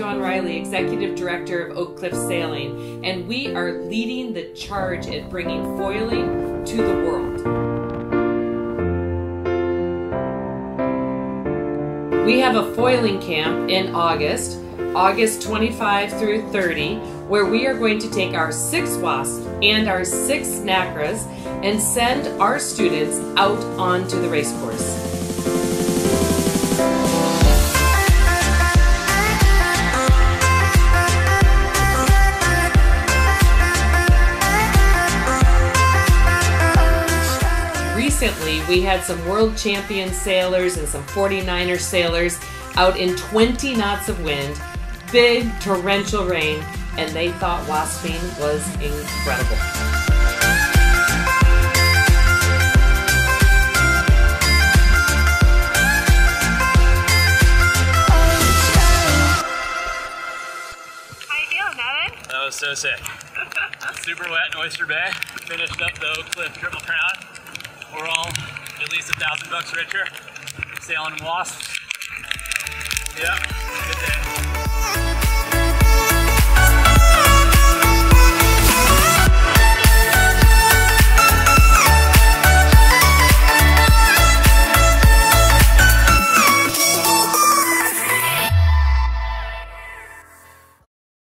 Riley, Executive Director of Oakcliff Sailing, and we are leading the charge at bringing foiling to the world. We have a foiling camp in August, August 25 through 30, where we are going to take our six Waszps and our six NACRAs and send our students out onto the race course. Recently we had some world champion sailors and some 49er sailors out in 20 knots of wind, big torrential rain, and they thought wasping was incredible. That was so sick. Super wet in Oyster Bay. Finished up the Oakcliff Triple Crown. We're all at least a thousand bucks richer. Sailing Waszps. Yeah.